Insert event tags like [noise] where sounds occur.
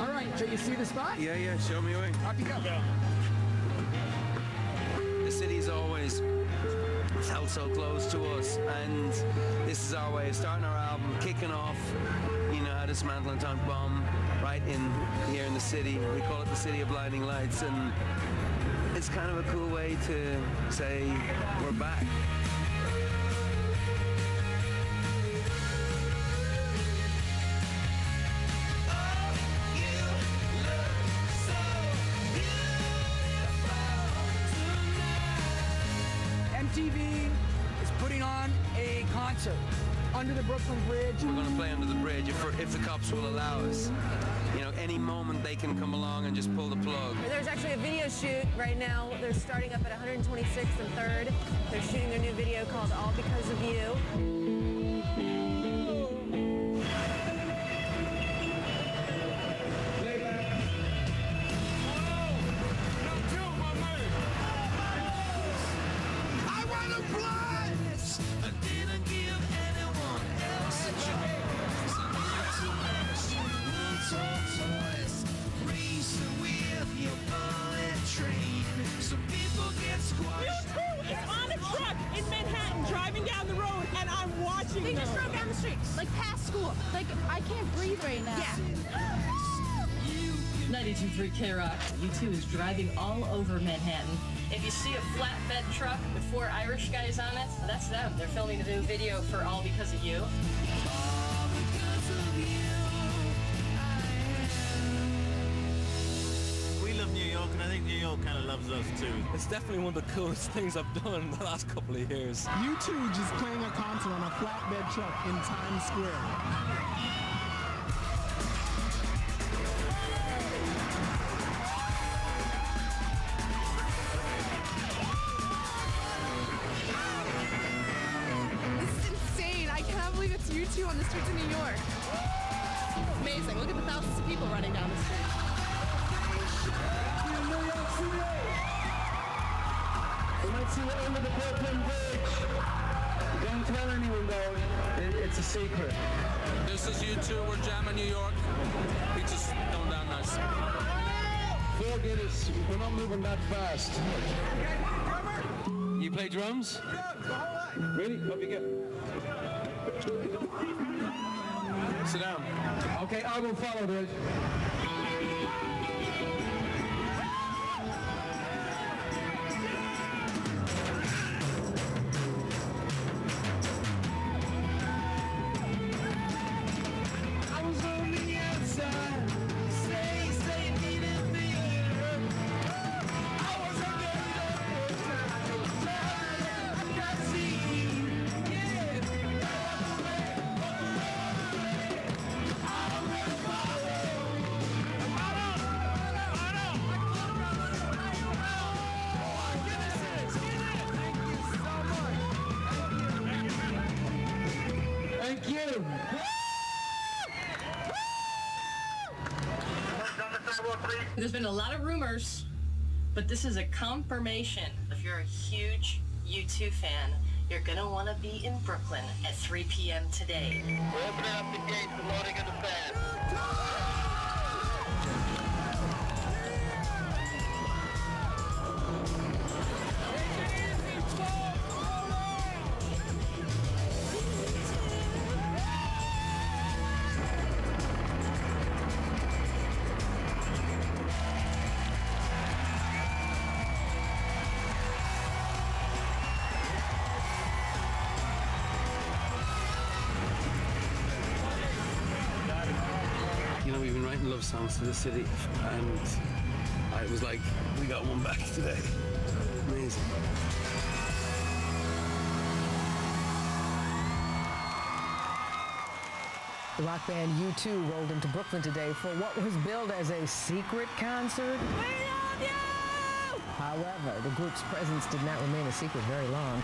All right, so you see the spot? Yeah, yeah, show me away. Up you go. The city's always felt so close to us, and this is our way of starting our album, kicking off, you know, a dismantling tank bomb right in here in the city. We call it the City of Blinding Lights, and it's kind of a cool way to say we're back. MTV is putting on a concert under the Brooklyn Bridge. We're going to play under the bridge if, if the cops will allow us. You know, any moment they can come along and just pull the plug. There's actually a video shoot right now. They're starting up at 126th and 3rd. They're shooting their new video called All Because of You. School. Like I can't breathe right now. Yeah. 92.3 K-Rock. U2 is driving all over Manhattan. If you see a flatbed truck with four Irish guys on it, that's them. They're filming the new video for All Because of You. Think New kind of loves us too. It's definitely one of the coolest [laughs] things I've done in the last couple of years. U2 just playing a concert on a flatbed truck in Times Square. This is insane. I cannot believe it's U2 on the streets of New York. Amazing. Look at the thousands of people running down the street. You might see the end of the Brooklyn Bridge. Don't tell anyone though. It, it's a secret. This is U2. We're jamming New York. We just going down nice. Forget it. We're not moving that fast. You play drums? Really? Up you get. Sit down. Okay, I will follow this. There's been a lot of rumors, but this is a confirmation. If you're a huge U2 fan, you're gonna want to be in Brooklyn at 3 p.m. today. We're opening up the gates You know, we've been writing love songs to the city, and I was like, we got one back today. Amazing. The rock band U2 rolled into Brooklyn today for what was billed as a secret concert. However, the group's presence did not remain a secret very long.